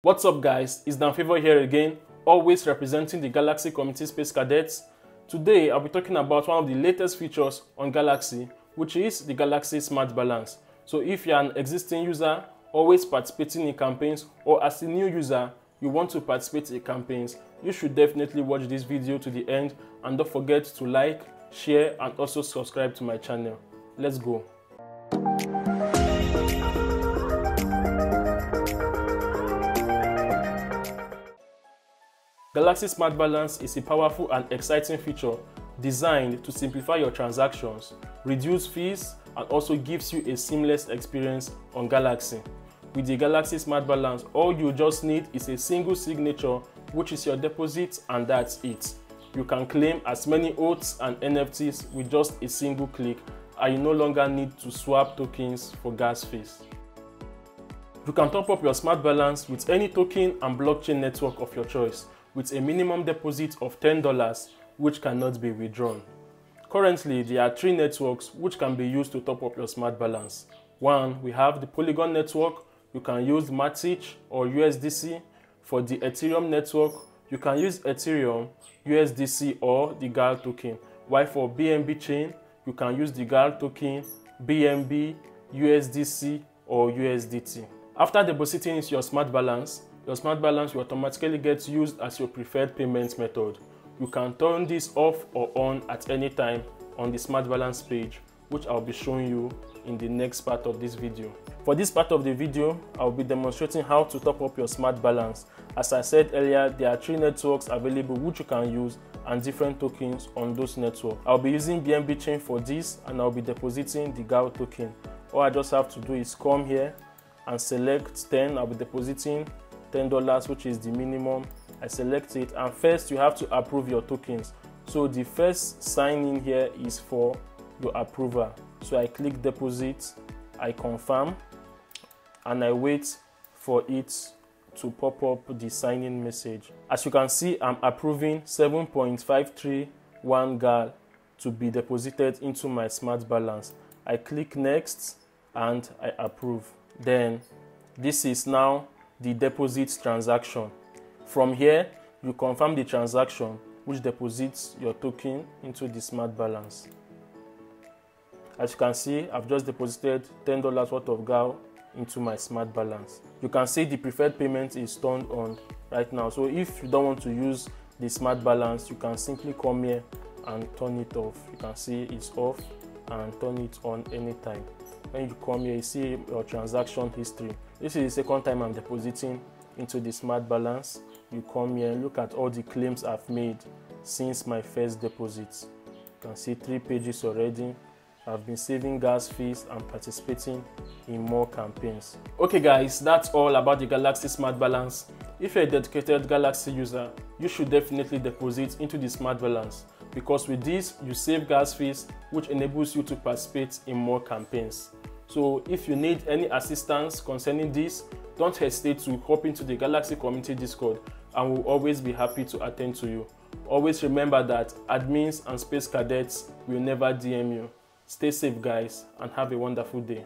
What's up guys, it's Dan Favour here again, always representing the Galxe Community Space Cadets. Today I'll be talking about one of the latest features on Galxe, which is the Galxe Smart Balance. So if you're an existing user, always participating in campaigns, or as a new user, you want to participate in campaigns, you should definitely watch this video to the end and don't forget to like, share and also subscribe to my channel. Let's go. Galxe Smart Balance is a powerful and exciting feature designed to simplify your transactions, reduce fees, and also gives you a seamless experience on Galxe. With the Galxe Smart Balance, all you just need is a single signature, which is your deposit, and that's it. You can claim as many OATs and NFTs with just a single click, and you no longer need to swap tokens for gas fees. You can top up your Smart Balance with any token and blockchain network of your choice with a minimum deposit of $10 which cannot be withdrawn. Currently, there are three networks which can be used to top up your smart balance. One, we have the Polygon network. You can use Matic or USDC. For the Ethereum network, you can use Ethereum, USDC or the GAL token. While for BNB chain, you can use the GAL token, BNB, USDC or USDT. After depositing your smart balance, your smart balance will automatically get used as your preferred payment method. You can turn this off or on at any time on the smart balance page, which I'll be showing you in the next part of this video. For this part of the video, I'll be demonstrating how to top up your smart balance. As I said earlier, there are three networks available which you can use and different tokens on those networks. I'll be using BNB chain for this and I'll be depositing the GAL token. All I just have to do is come here and select 10. I'll be depositing $10 which is the minimum I select it. And first you have to approve your tokens. So the first sign in here is for your approval. So I click deposit I confirm and I wait for it to pop up the sign in message. As you can see I'm approving 7.531 GAL to be deposited into my smart balance. I click next and I approve. Then this is now the deposit transaction. From here, you confirm the transaction which deposits your token into the smart balance. As you can see, I've just deposited $10 worth of GAL into my smart balance. You can see the preferred payment is turned on right now. So if you don't want to use the smart balance, you can simply come here and turn it off. You can see it's off and turn it on anytime when you come here you see your transaction history this is the second time i'm depositing into the smart balance you come here and look at all the claims i've made since my first deposit you can see three pages already I've been saving gas fees and participating in more campaigns. Okay guys, that's all about the Galxe Smart Balance. If you're a dedicated Galxe user, you should definitely deposit into the Smart Balance because with this, you save gas fees which enables you to participate in more campaigns. So if you need any assistance concerning this, don't hesitate to hop into the Galxe Community Discord and we'll always be happy to attend to you. Always remember that admins and space cadets will never DM you. Stay safe guys and have a wonderful day.